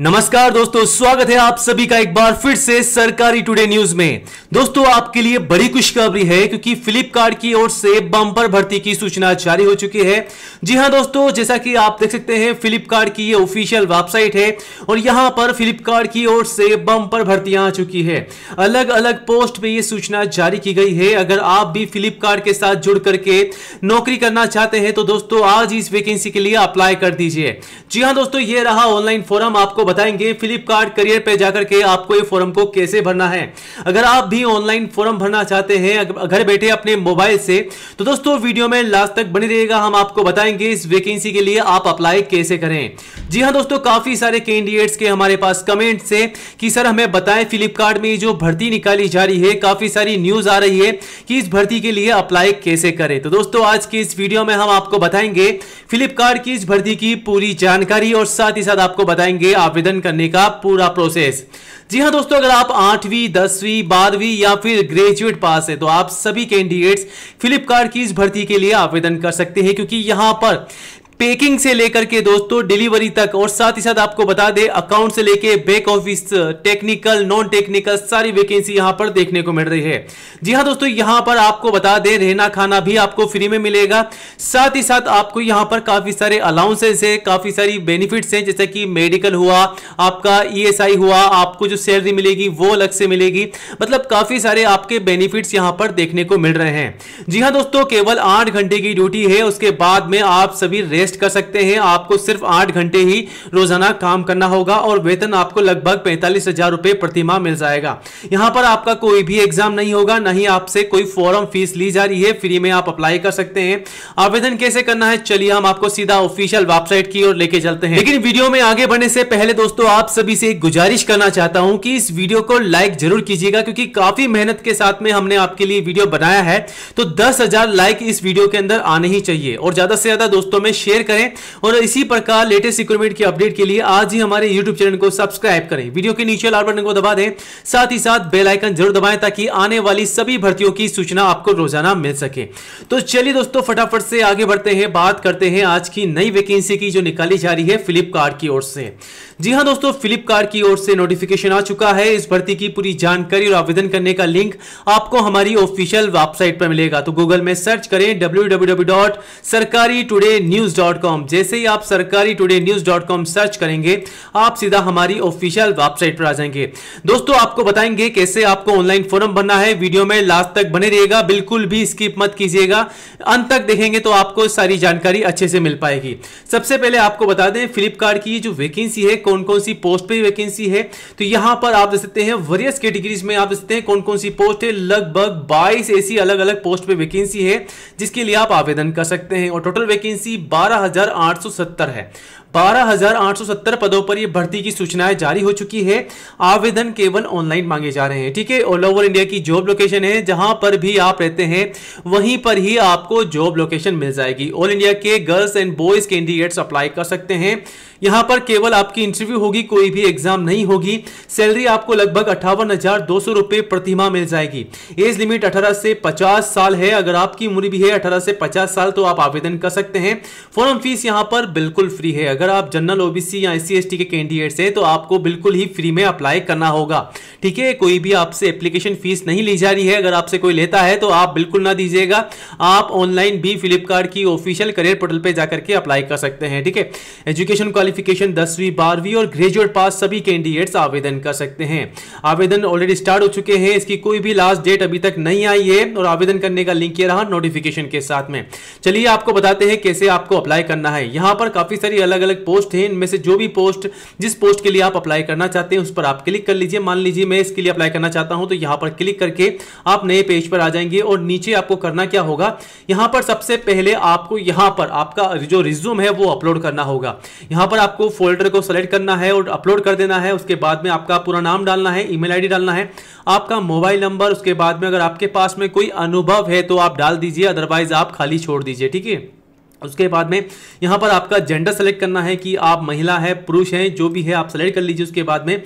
नमस्कार दोस्तों, स्वागत है आप सभी का एक बार फिर से सरकारी टुडे न्यूज़ में। दोस्तों, आपके लिए बड़ी खुशखबरी है क्योंकि फ्लिपकार्ट की ओर से बम्पर भर्ती की सूचना जारी हो चुकी है। जी हाँ दोस्तों, जैसा कि आप देख सकते हैं, फ्लिपकार्ट की ये ऑफिशियल वेबसाइट है और यहाँ पर फ्लिपकार्ट की ओर से बम्पर भर्तियाँ आ चुकी है। अलग अलग पोस्ट पर यह सूचना जारी की गई है। अगर आप भी फ्लिपकार्ट के साथ जुड़ करके नौकरी करना चाहते हैं तो दोस्तों, आज इस वैकेंसी के लिए अप्लाई कर दीजिए। जी हाँ दोस्तों, ये रहा ऑनलाइन फॉर्म आपको बताएँगे फ्लिपकार्ट करियर पे जाकर के आपको ये फॉर्म को कैसे भरना है। अगर आप भी ऑनलाइन फॉर्म भरना चाहते हैं घर बैठे अपने मोबाइल से तो दोस्तों वीडियो में लास्ट तक बनी रहेगा हम आपको बताएँगे इस वैकेंसी के लिए आप अप्लाई कैसे करें। जी हाँ दोस्तों, काफ़ी सारे कैंडिडेट्स के हमारे पास कमेंट से कि, सर, हमें बताएँ फ्लिपकार्ट में जो भर्ती निकाली जा रही है, काफ़ी सारी न्यूज़ आ रही है कि इस भर्ती के लिए अप्लाई कैसे करें? तो दोस्तों, आज की इस वीडियो में हम आपको बताएँगे फ्लिपकार्ट की इस भर्ती की पूरी जानकारी और साथ ही साथ आपको बताएँगे आवेदन करने का पूरा प्रोसेस जी हाँ दोस्तों, अगर आप आठवीं, दसवीं, बारहवीं या फिर ग्रेजुएट पास है तो आप सभी कैंडिडेट्स फ्लिपकार्ट की इस भर्ती के लिए आवेदन कर सकते हैं, क्योंकि यहाँ पर पैकिंग से लेकर के दोस्तों, डिलीवरी तक। और साथ ही साथ आपको बता दे अकाउंट से लेके back office technical non technical सारी वैकेंसी यहाँ पर देखने को मिल रही है। जी हाँ दोस्तों, यहाँ पर आपको बता दे, रहना खाना भी आपको फ्री में मिलेगा। साथ ही साथ आपको यहाँ पर काफ़ी सारे अलाउंसेस है, काफ़ी सारी बेनिफिट्स हैं, जैसे कि मेडिकल हुआ, आपका ई e हुआ, आपको जो सैलरी मिलेगी वो अलग से मिलेगी। मतलब काफ़ी सारे आपके बेनिफिट्स यहाँ पर देखने को मिल रहे हैं। जी हाँ दोस्तों, केवल आठ घंटे की ड्यूटी है, उसके बाद में आप सभी रेस्ट कर सकते हैं। आपको सिर्फ़ आठ घंटे ही रोज़ाना काम करना होगा और वेतन आपको लगभग पैंतालीस हज़ार रुपए प्रतिमा मिल जाएगा। यहाँ पर आपका कोई भी एग्ज़ाम नहीं होगा नहीं आपसे कोई फॉर्म फ़ीस ली जा रही है। फ्री में आप अप्लाई कर सकते हैं। आवेदन कैसे करना है? चलिए हम आपको सीधा ऑफिशियल वेबसाइट की ओर लेके चलते हैं। लेकिन वीडियो में आगे बढ़ने से पहले दोस्तों, आप सभी से गुजारिश करना चाहता हूँ कि इस वीडियो को लाइक ज़रूर कीजिएगा, क्योंकि काफ़ी मेहनत के साथ में हमने आपके लिए वीडियो बनाया है। तो दस लाइक इस वीडियो के अंदर आने ही चाहिए। और ज़्यादा से ज़्यादा दोस्तों में शेयर शेयर करें और इसी प्रकार लेटेस्ट रिक्रूटमेंट की अपडेट के लिए आज ही हमारे यूट्यूब चैनल को सब्सक्राइब करें। वीडियो के नीचे लाल बटन को दबा दें, साथ ही साथ बेल आइकन ज़रूर दबाएँ ताकि आने वाली सभी भर्तियों की सूचना आपको रोज़ाना मिल सके। तो चलिए दोस्तों, फटाफट से आगे बढ़ते हैं, बात करते हैं आज की नई वैकेंसी की जो निकाली जा रही है फ्लिपकार्ट की ओर से। जी हाँ दोस्तों फ्लिपकार्ट की ओर से नोटिफिकेशन आ चुका है। इस भर्ती की पूरी जानकारी और आवेदन करने का लिंक आपको हमारी ऑफिशियल वेबसाइट पर मिलेगा। तो गूगल में सर्च करें कॉम जैसे ही आप Sarkari today news dot com search करेंगे, आप सीधा हमारी ऑफिशियल वेबसाइट पर आ जाएँगे। दोस्तों, आपको बताएँगे कैसे आपको ऑनलाइन फॉर्म भरना है। वीडियो में लास्ट तक बने रहेगा बिल्कुल भी स्किप मत कीजिएगा। अंत तक देखेंगे तो आपको सारी जानकारी अच्छे से मिल पाएगी। सबसे पहले आपको बता दें फ्लिपकार्ट की जो वैकेंसी है कौन कौन सी पोस्ट पे वैकेंसी है तो यहाँ पर आप देख सकते हैं वरियस कैटेगरीज में आप देख सकते हैं कौन कौन सी पोस्ट है। लगभग 22 ऐसी अलग अलग पोस्ट पे वैकेंसी है, जिसके लिए आप आवेदन कर सकते हैं। और टोटल वैकेंसी सत्तर है। बारह हज़ार आठ सौ सत्तर पदों पर यह भर्ती की सूचनाएँ जारी हो चुकी है। आवेदन केवल ऑनलाइन मांगे जा रहे हैं, ठीक है? ऑल ओवर इंडिया की जॉब लोकेशन है, जहाँ पर भी आप रहते हैं, वहीं पर ही आपको जॉब लोकेशन मिल जाएगी। ऑल इंडिया के girls and boys candidates apply कर सकते हैं। यहाँ पर केवल आपकी इंटरव्यू होगी, कोई भी एग्ज़ाम नहीं होगी। सैलरी आपको लगभग अट्ठावन हज़ार दो सौ रुपए प्रतिमा मिल जाएगी। एज लिमिट अठारह से पचास साल है। अगर आपकी उम्र भी है अठारह से पचास साल तो आप आवेदन कर सकते हैं। फॉर्म फ़ीस यहाँ पर बिल्कुल फ्री है। अगर आप जनरल ओबीसी या एस सी के कैंडिडेट्स है तो आपको बिल्कुल ही फ्री में अप्लाई करना होगा। ठीक है? कोई भी आपसे एप्लीकेशन फ़ीस नहीं ली जा रही है, अगर आपसे कोई लेता है तो आप बिल्कुल ना दीजिएगा। आप ऑनलाइन भी फ्लिपकार्ट की ऑफिशियल करियर पोर्टल पे जाकर के अप्लाई कर सकते हैं। ठीक है? एजुकेशन क्वालिफिकेशन दसवीं, बारहवीं और ग्रेजुएट पास सभी कैंडिडेट्स आवेदन कर सकते हैं। आवेदन ऑलरेडी स्टार्ट हो चुके हैं, इसकी कोई भी लास्ट डेट अभी तक नहीं आई है और आवेदन करने का लिंक ये रहा नोटिफिकेशन के साथ में। चलिए आपको बताते हैं कैसे आपको अप्लाई करना है। यहाँ पर काफ़ी सारी अलग अलग पोस्ट है, इनमें से जो भी पोस्ट जिस पोस्ट के लिए आप अप्लाई करना चाहते हैं, उस पर आप क्लिक कर लीजिए। मान लीजिए, मैं इसके लिए अप्लाई करना चाहता हूँ तो यहाँ पर क्लिक करके आप नए पेज पर आ जाएँगे और नीचे आपको करना क्या होगा? यहाँ पर सबसे पहले आपको यहाँ पर आपका जो रिज्यूम है, वो अपलोड करना होगा। यहाँ पर आपको फोल्डर को सेलेक्ट करना है और अपलोड कर देना है। उसके बाद में आपका पूरा नाम डालना है ईमेल आईडी डालना है, आपका मोबाइल नंबर उसके बाद में अगर आपके पास में कोई अनुभव है तो आप डाल दीजिए अदरवाइज़ आप खाली छोड़ दीजिए, ठीक है? उसके बाद में यहाँ पर आपका जेंडर सेलेक्ट करना है कि आप महिला है, पुरुष हैं, जो भी है आप सेलेक्ट कर लीजिए। उसके बाद में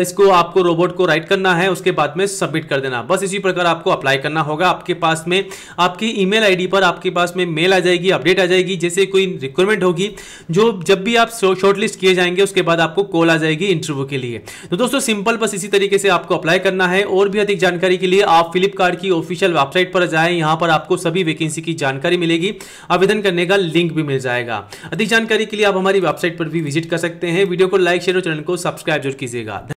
इसको आपको रोबोट को राइट करना है, उसके बाद में सबमिट कर देना। बस इसी प्रकार आपको अप्लाई करना होगा। आपके पास में आपकी ईमेल आईडी पर आपके पास में मेल आ जाएगी अपडेट आ जाएगी, जैसे कोई रिक्वायरमेंट होगी, जो जब भी आप शॉर्टलिस्ट किए जाएँगे, उसके बाद आपको कॉल आ जाएगी इंटरव्यू के लिए। तो दोस्तों सिंपल बस इसी तरीके से आपको अप्लाई करना है। और भी अधिक जानकारी के लिए आप फ्लिपकार्ट की ऑफिशियल वेबसाइट पर जाएँ। यहाँ पर आपको सभी वैकेंसी की जानकारी मिलेगी। आवेदन करने का लिंक भी मिल जाएगा। अधिक जानकारी के लिए आप हमारी वेबसाइट पर भी विज़िट कर सकते हैं। वीडियो को लाइक शेयर और चैनल को सब्सक्राइब ज़रूर कीजिएगा।